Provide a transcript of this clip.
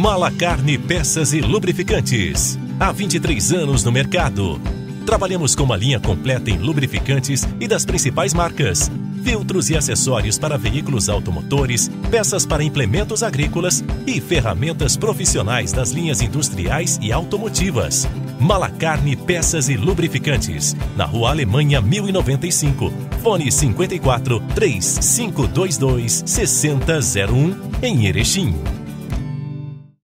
Malacarne Peças e Lubrificantes. Há 23 anos no mercado. Trabalhamos com uma linha completa em lubrificantes e das principais marcas. Filtros e acessórios para veículos automotores, peças para implementos agrícolas e ferramentas profissionais das linhas industriais e automotivas. Malacarne Peças e Lubrificantes, na Rua Alemanha 1095, fone 54 3522 6001, em Erechim.